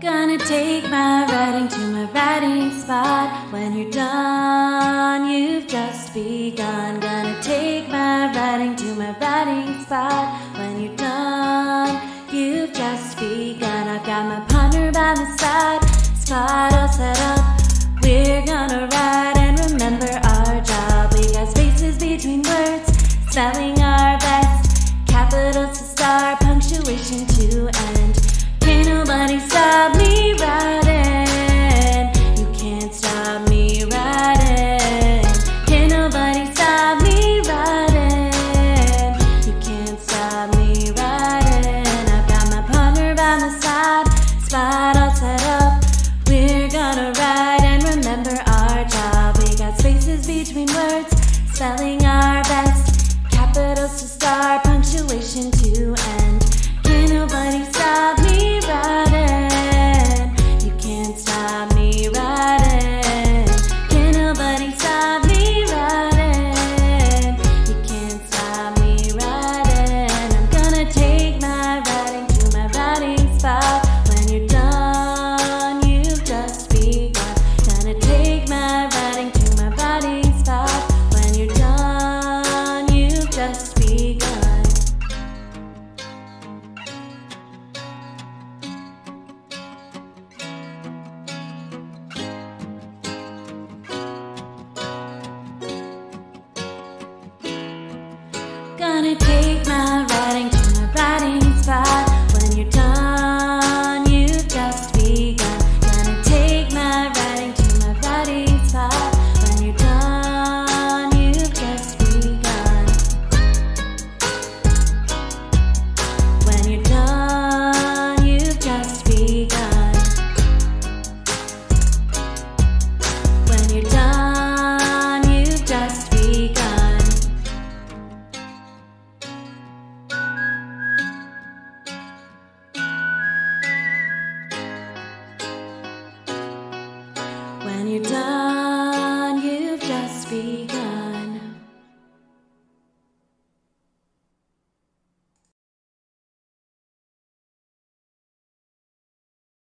Gonna take my writing to my writing spot. When you're done, you've just begun. Gonna take my writing to my writing spot. When you're done, you've just begun. I've got my partner by my side. Spot all set up. spelling our best, capitals to star, punctuation to just begun. Gonna take my down.